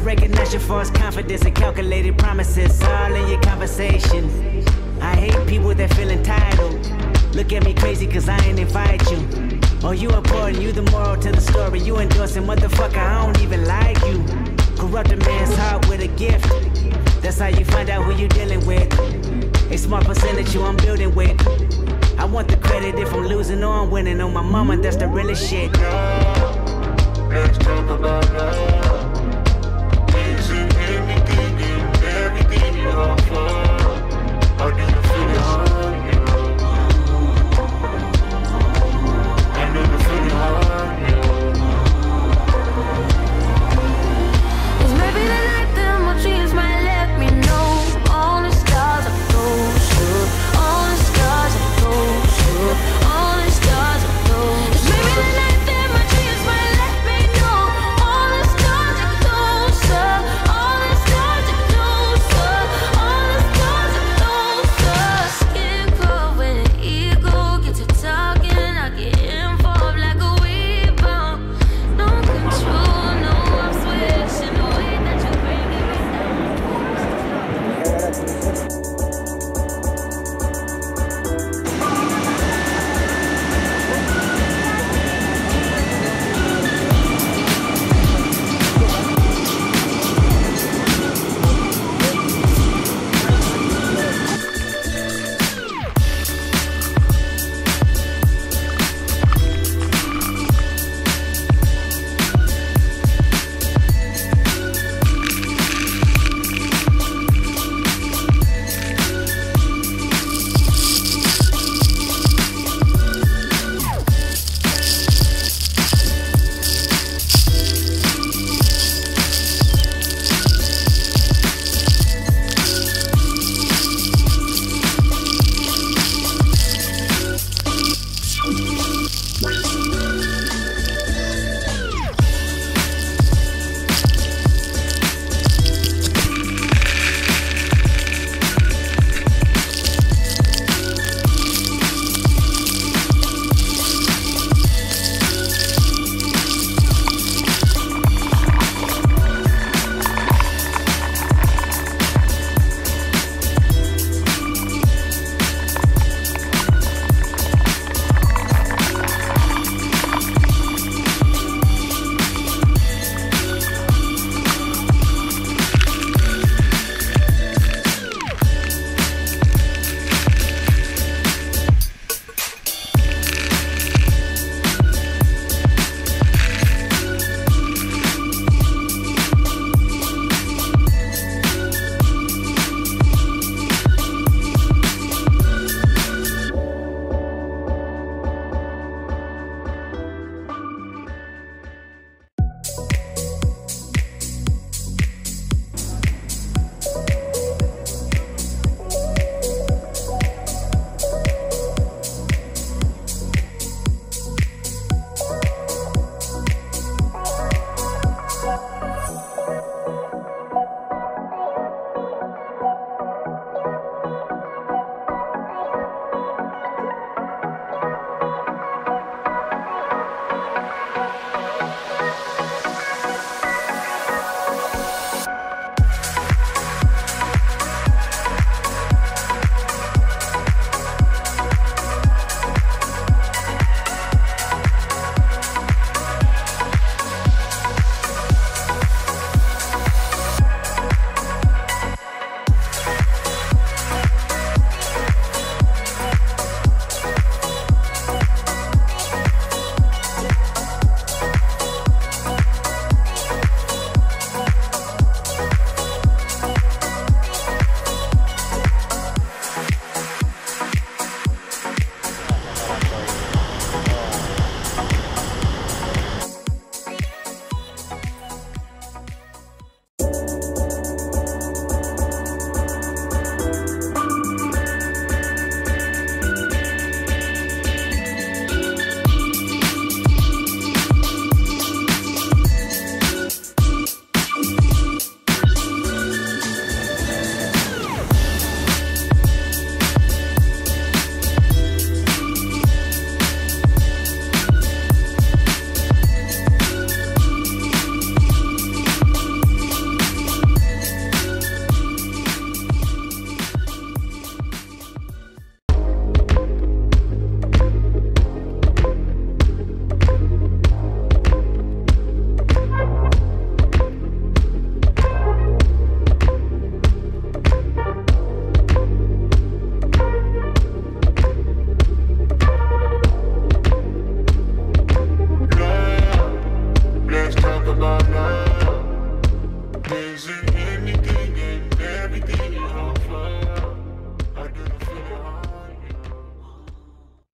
recognize your false confidence and calculated promises all in your conversation. I hate people that feel entitled. Look at me crazy cause I ain't invite you. Oh, you important, you the moral to the story. You endorsing, motherfucker, I don't even like you. Corrupt a man's heart with a gift. That's how you find out who you dealing with. A small percentage you I'm building with. I want the credit if I'm losing or I'm winning. On my mama, that's the realest shit. Let's talk about love.